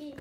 き